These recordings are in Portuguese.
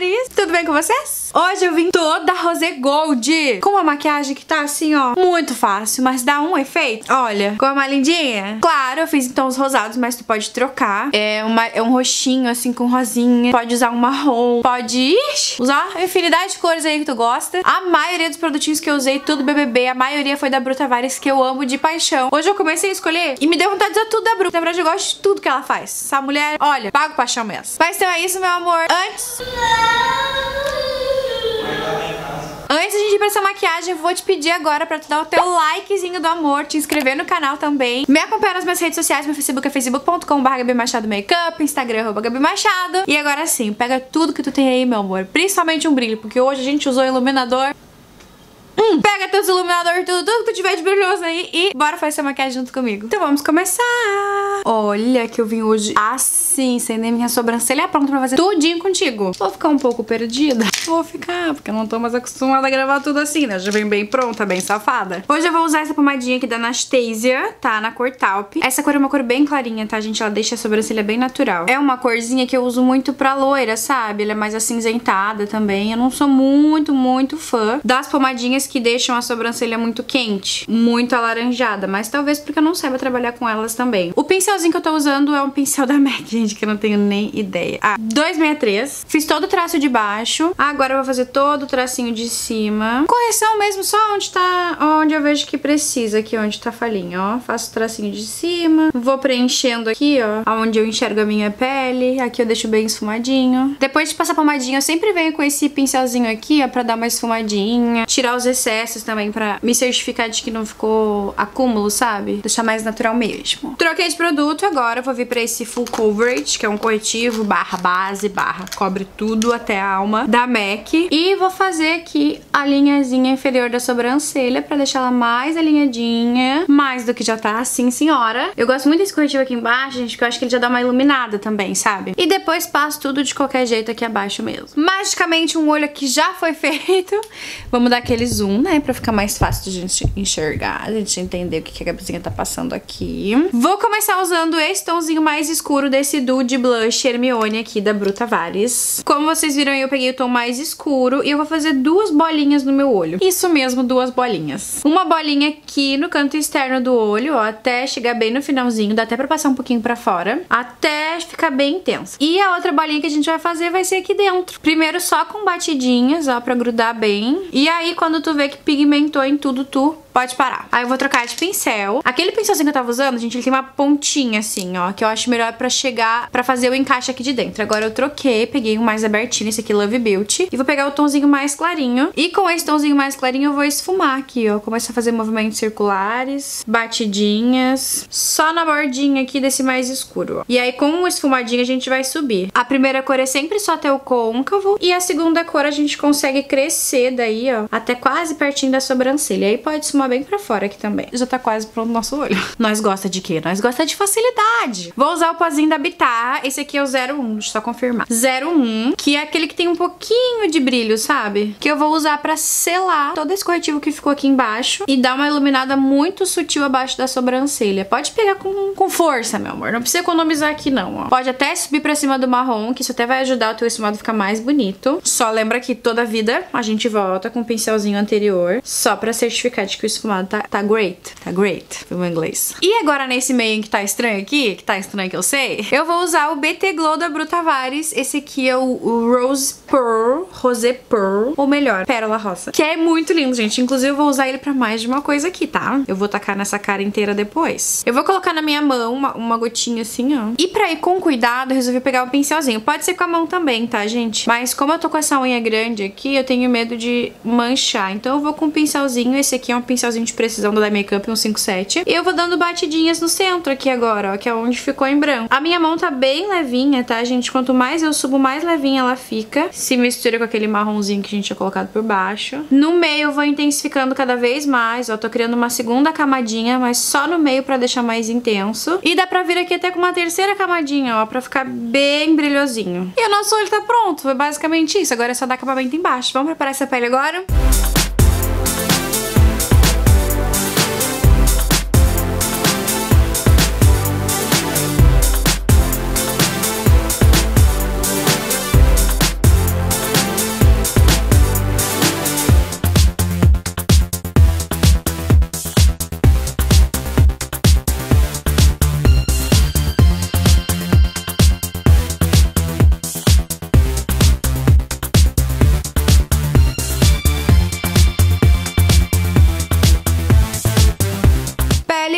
amores! Tudo bem com vocês? Hoje eu vim toda rosé gold, com uma maquiagem que tá assim, ó, muito fácil, mas dá um efeito. Olha, como uma lindinha. Claro, eu fiz em tons rosados, mas tu pode trocar. É, uma, é um roxinho, assim, com rosinha. Pode usar um marrom, pode ixi, usar infinidade de cores aí que tu gosta. A maioria dos produtinhos que eu usei, tudo BBB, a maioria foi da Bruta Vares, que eu amo de paixão. Hoje eu comecei a escolher e me deu vontade de usar tudo da Bruta. Na verdade, eu gosto de tudo que ela faz. Essa mulher, olha, pago paixão mesmo. Mas então é isso, meu amor. Antes... Antes de a gente ir pra essa maquiagem, eu vou te pedir agora pra tu dar o teu likezinho do amor, te inscrever no canal também. Me acompanha nas minhas redes sociais, meu Facebook é facebook.com.br Gabi Machado Makeup, Instagram arroba Gabi Machado. E agora sim, pega tudo que tu tem aí, meu amor, principalmente um brilho, porque hoje a gente usou iluminador Hum, pega teus iluminadores, tudo, tudo que tu tiver de brilhoso aí e bora fazer essa maquiagem junto comigo. Então vamos começar. Olha que eu vim hoje assim, sem nem minha sobrancelha pronta pra fazer tudinho contigo. Vou ficar um pouco perdida? Vou ficar, porque eu não tô mais acostumada a gravar tudo assim, né? Já vem bem pronta, bem safada. Hoje eu vou usar essa pomadinha aqui da Anastasia, tá? Na cor Taupe. Essa cor é uma cor bem clarinha, tá, gente? Ela deixa a sobrancelha bem natural. É uma corzinha que eu uso muito pra loira, sabe? Ela é mais acinzentada também. Eu não sou muito, muito fã das pomadinhas que deixam a sobrancelha muito quente, muito alaranjada, mas talvez porque eu não saiba trabalhar com elas também. O pincelzinho que eu tô usando é um pincel da MAC, gente, que eu não tenho nem ideia. Ah, 263. Fiz todo o traço de baixo. Agora eu vou fazer todo o tracinho de cima. Correção mesmo, só onde tá, onde eu vejo que precisa, aqui onde tá a ó. Faço o tracinho de cima. Vou preenchendo aqui, ó, onde eu enxergo a minha pele. Aqui eu deixo bem esfumadinho. Depois de passar pomadinha, eu sempre venho com esse pincelzinho aqui, ó, pra dar uma esfumadinha. Tirar os excessos também pra me certificar de que não ficou acúmulo, sabe? Deixar mais natural mesmo. Troquei de produto, agora eu vou vir pra esse Full Coverage, que é um corretivo barra base, barra cobre tudo até a alma da MAC. E vou fazer aqui a linhazinha inferior da sobrancelha pra deixar ela mais alinhadinha, mais do que já tá, sim senhora. Eu gosto muito desse corretivo aqui embaixo, gente, porque eu acho que ele já dá uma iluminada também, sabe? E depois passo tudo de qualquer jeito aqui abaixo mesmo. Magicamente um olho aqui já foi feito. Vamos dar aquele zoom, né, pra ficar mais fácil de gente enxergar, a gente entender o que a Gabizinha tá passando aqui. Vou começar usando esse tomzinho mais escuro desse Dude Blush Hermione aqui da Bruta Vares. Como vocês viram, eu peguei o tom mais escuro e eu vou fazer duas bolinhas no meu olho. Isso mesmo, duas bolinhas. Uma bolinha aqui no canto externo do olho, ó, até chegar bem no finalzinho, dá até pra passar um pouquinho pra fora, até ficar bem intensa. E a outra bolinha que a gente vai fazer vai ser aqui dentro. Primeiro só com batidinhas, ó, pra grudar bem. E aí, quando tu vê que pigmentou em tudo, tu pode parar. Aí eu vou trocar de pincel. Aquele pincelzinho que eu tava usando, gente, ele tem uma pontinha assim, ó, que eu acho melhor pra chegar, pra fazer o encaixe aqui de dentro. Agora eu troquei, peguei um mais abertinho, esse aqui Love Beauty, e vou pegar o tomzinho mais clarinho. E com esse tomzinho mais clarinho eu vou esfumar aqui, ó. Começar a fazer movimentos circulares, batidinhas, só na bordinha aqui desse mais escuro, ó. E aí com o esfumadinho a gente vai subir. A primeira cor é sempre só até o côncavo, e a segunda cor a gente consegue crescer daí, ó, até quase pertinho da sobrancelha. Aí pode esfumar bem pra fora aqui também. Já tá quase pronto o nosso olho. Nós gosta de quê? Nós gosta de facilidade. Vou usar o pozinho da Bitar. Esse aqui é o 01, deixa eu só confirmar. 01, que é aquele que tem um pouquinho de brilho, sabe? Que eu vou usar pra selar todo esse corretivo que ficou aqui embaixo e dar uma iluminada muito sutil abaixo da sobrancelha. Pode pegar com, com força, meu amor. Não precisa economizar aqui, não, ó. Pode até subir pra cima do marrom, que isso até vai ajudar o teu esfumado a ficar mais bonito. Só lembra que toda vida a gente volta com o pincelzinho anterior, só pra certificar de que o esfumado tá, tá great. Tá great, no inglês. E agora nesse meio que tá estranho aqui, que tá estranho que eu sei, eu vou usar o BT Glow da Brutavares. Esse aqui é o, o Rose Pearl, Rosé Pearl, ou melhor, Pérola Rosa. Que é muito lindo, gente. Inclusive eu vou usar ele pra mais de uma coisa aqui, tá? Eu vou tacar nessa cara inteira depois. Eu vou colocar na minha mão uma, uma gotinha assim, ó. E pra ir com cuidado, eu resolvi pegar o um pincelzinho. Pode ser com a mão também, tá, gente? Mas como eu tô com essa unha grande aqui, eu tenho medo de manchar. Então eu vou com um pincelzinho. Esse aqui é um pincelzinho de precisão da Makeup 157. E eu vou dando batidinhas no centro aqui agora, ó, que é onde ficou em branco. A minha mão tá bem levinha, tá, gente? Quanto mais eu subo, mais levinha ela fica. Se mistura com aquele marronzinho que a gente tinha colocado por baixo. No meio eu vou intensificando cada vez mais, ó. Tô criando uma segunda camadinha, mas só no meio pra deixar mais intenso. E dá pra vir aqui até com uma terceira camadinha, ó, pra ficar bem brilhosinho. E o nosso olho tá pronto, foi basicamente isso. Agora é só dar acabamento embaixo. Vamos preparar essa pele agora?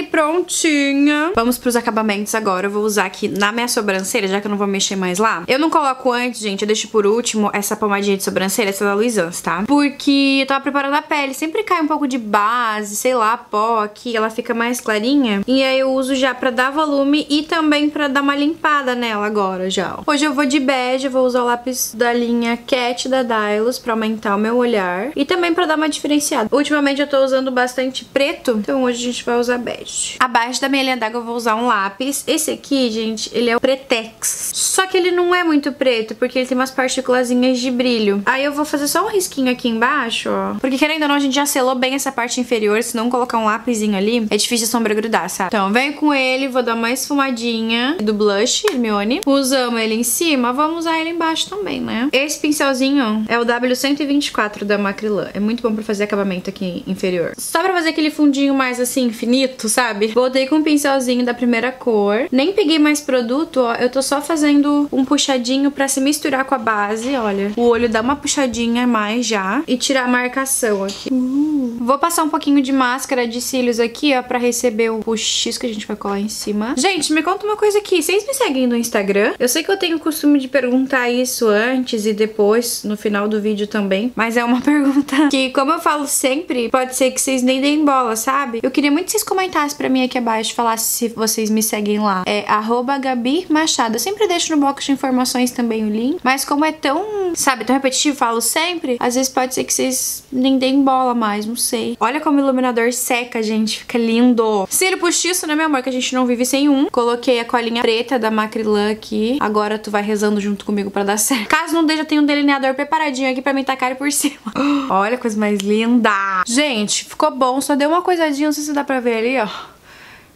Prontinha. Vamos pros acabamentos agora. Eu vou usar aqui na minha sobrancelha, já que eu não vou mexer mais lá. Eu não coloco antes, gente, eu deixo por último essa pomadinha de sobrancelha, essa da Luizans, tá? Porque eu tava preparando a pele. Sempre cai um pouco de base, sei lá, pó aqui, ela fica mais clarinha. E aí eu uso já pra dar volume e também pra dar uma limpada nela agora já. Hoje eu vou de bege, eu vou usar o lápis da linha Cat da Dylos pra aumentar o meu olhar. E também pra dar uma diferenciada. Ultimamente eu tô usando bastante preto, então hoje a gente vai usar bege. Abaixo da minha linha d'água eu vou usar um lápis. Esse aqui, gente, ele é o Pretex. Só que ele não é muito preto, porque ele tem umas partículazinhas de brilho. Aí eu vou fazer só um risquinho aqui embaixo, ó. Porque querendo ou não, a gente já selou bem essa parte inferior, se não colocar um lápisinho ali, é difícil a sombra grudar, sabe? Então, venho com ele, vou dar uma esfumadinha do blush, Hermione. Usamos ele em cima, vamos usar ele embaixo também, né? Esse pincelzinho é o W124 da Macrylan. É muito bom pra fazer acabamento aqui inferior. Só pra fazer aquele fundinho mais assim, infinito, sabe? Voltei com o pincelzinho da primeira cor. Nem peguei mais produto, ó. Eu tô só fazendo um puxadinho pra se misturar com a base, olha. O olho dá uma puxadinha a mais já. E tirar a marcação aqui. Uh. Vou passar um pouquinho de máscara de cílios aqui, ó, pra receber o puxis que a gente vai colar em cima. Gente, me conta uma coisa aqui. Vocês me seguem no Instagram? Eu sei que eu tenho o costume de perguntar isso antes e depois, no final do vídeo também. Mas é uma pergunta que, como eu falo sempre, pode ser que vocês nem deem bola, sabe? Eu queria muito que vocês comentassem pra mim aqui abaixo, falassem se vocês me seguem lá. É arroba Gabi Machado. Eu sempre deixo no box de informações também o link. Mas como é tão, sabe, tão repetitivo, falo sempre, às vezes pode ser que vocês nem deem bola mais, não sei. Olha como o iluminador seca, gente. Fica lindo. Cílio postiço, né, meu amor? Que a gente não vive sem um. Coloquei a colinha preta da Macrylan aqui. Agora tu vai rezando junto comigo pra dar certo. Caso não dê, já tem um delineador preparadinho aqui pra me tacar por cima. Olha, coisa mais linda. Gente, ficou bom. Só deu uma coisadinha, não sei se dá pra ver ali, ó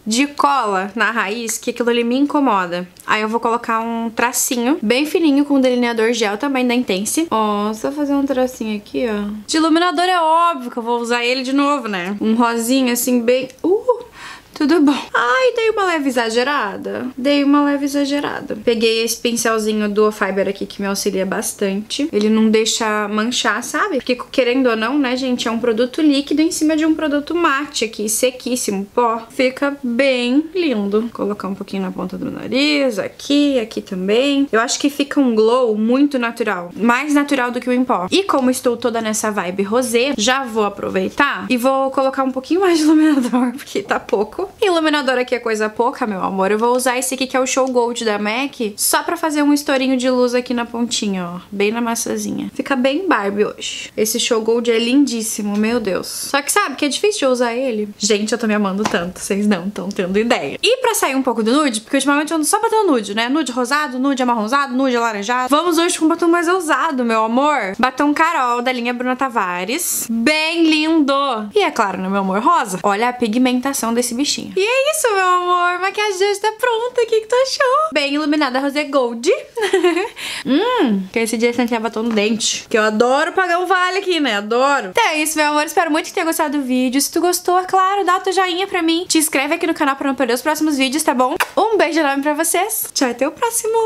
de cola na raiz, que aquilo ali me incomoda. Aí eu vou colocar um tracinho bem fininho com delineador gel também da Intense. Ó, só fazer um tracinho aqui, ó. De iluminador é óbvio que eu vou usar ele de novo, né? Um rosinha assim bem... Uh! Tudo bom. Ai, dei uma leve exagerada. Dei uma leve exagerada. Peguei esse pincelzinho do Fiber aqui que me auxilia bastante. Ele não deixa manchar, sabe? Porque querendo ou não, né, gente, é um produto líquido em cima de um produto mate aqui, sequíssimo, pó. Fica bem lindo. Vou colocar um pouquinho na ponta do nariz, aqui, aqui também. Eu acho que fica um glow muito natural. Mais natural do que o em pó. E como estou toda nessa vibe rosé, já vou aproveitar e vou colocar um pouquinho mais de iluminador, porque tá pouco. Iluminador aqui é coisa pouca, meu amor. Eu vou usar esse aqui que é o Show Gold da MAC, só pra fazer um estourinho de luz aqui na pontinha, ó. Bem na massazinha. Fica bem Barbie hoje. Esse Show Gold é lindíssimo, meu Deus. Só que sabe que é difícil de usar ele? Gente, eu tô me amando tanto, vocês não estão tendo ideia. E pra sair um pouco do nude, porque ultimamente eu ando só batendo nude, né? Nude rosado, nude amarronzado, nude alaranjado. Vamos hoje com um batom mais ousado, meu amor. Batom Carol, da linha Bruna Tavares. Bem lindo! E é claro, né, meu amor, rosa. Olha a pigmentação desse bichinho. E é isso, meu amor. A maquiagem já está pronta. O que, que tu achou? Bem iluminada rosé gold. hum, que esse dia você batom no dente. Que eu adoro pagar um vale aqui, né? Adoro. Então é isso, meu amor. Espero muito que tenha gostado do vídeo. Se tu gostou, é claro, dá o teu joinha pra mim. Te inscreve aqui no canal pra não perder os próximos vídeos, tá bom? Um beijo enorme pra vocês. Tchau, até o próximo.